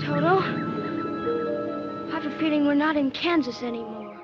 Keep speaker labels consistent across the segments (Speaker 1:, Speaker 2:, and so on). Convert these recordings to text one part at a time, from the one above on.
Speaker 1: Toto. I have a feeling we're not in Kansas anymore.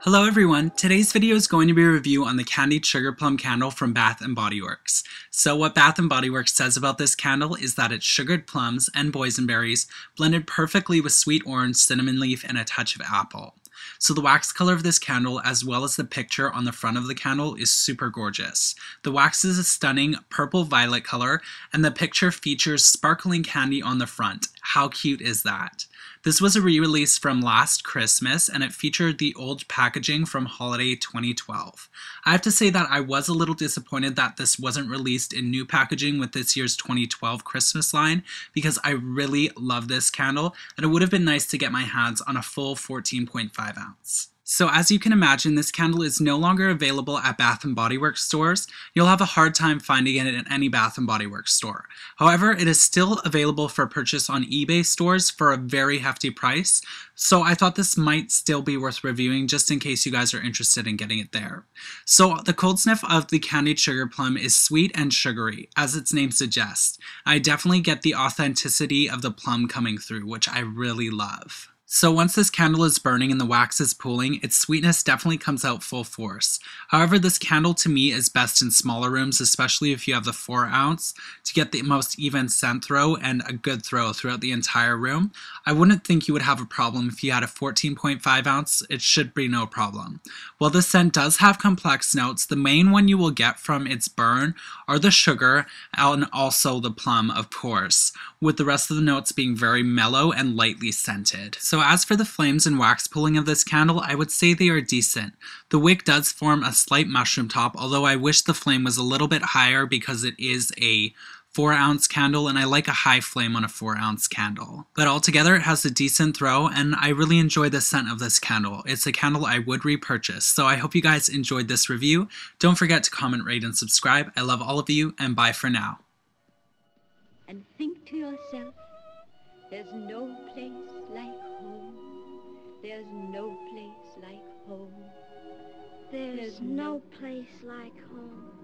Speaker 2: Hello everyone, today's video is going to be a review on the Candied Sugar Plum candle from Bath & Body Works. So what Bath & Body Works says about this candle is that it's sugared plums and boysenberries blended perfectly with sweet orange, cinnamon leaf, and a touch of apple. So the wax color of this candle, as well as the picture on the front of the candle, is super gorgeous. The wax is a stunning purple-violet color, and the picture features sparkling candy on the front. How cute is that? This was a re-release from last Christmas, and it featured the old packaging from holiday 2012. I have to say that I was a little disappointed that this wasn't released in new packaging with this year's 2012 Christmas line, because I really love this candle, and it would have been nice to get my hands on a full 14.5 ounce. So as you can imagine, this candle is no longer available at Bath & Body Works stores. You'll have a hard time finding it in any Bath & Body Works store. However, it is still available for purchase on eBay stores for a very hefty price, so I thought this might still be worth reviewing just in case you guys are interested in getting it there. So the cold sniff of the candied sugar plum is sweet and sugary, as its name suggests. I definitely get the authenticity of the plum coming through, which I really love. So once this candle is burning and the wax is pooling, its sweetness definitely comes out full force. However, this candle to me is best in smaller rooms, especially if you have the 4 ounce, to get the most even scent throw and a good throw throughout the entire room. I wouldn't think you would have a problem if you had a 14.5 ounce, it should be no problem. While this scent does have complex notes, the main one you will get from its burn are the sugar and also the plum, of course, with the rest of the notes being very mellow and lightly scented. So as for the flames and wax pooling of this candle, I would say they are decent. The wick does form a slight mushroom top, although I wish the flame was a little bit higher because it is a 4 ounce candle and I like a high flame on a 4 ounce candle. But altogether it has a decent throw and I really enjoy the scent of this candle. It's a candle I would repurchase, so I hope you guys enjoyed this review. Don't forget to comment, rate, and subscribe. I love all of you and bye for now.
Speaker 3: And think to yourself, there's no place no place like home.
Speaker 1: There's no place like home.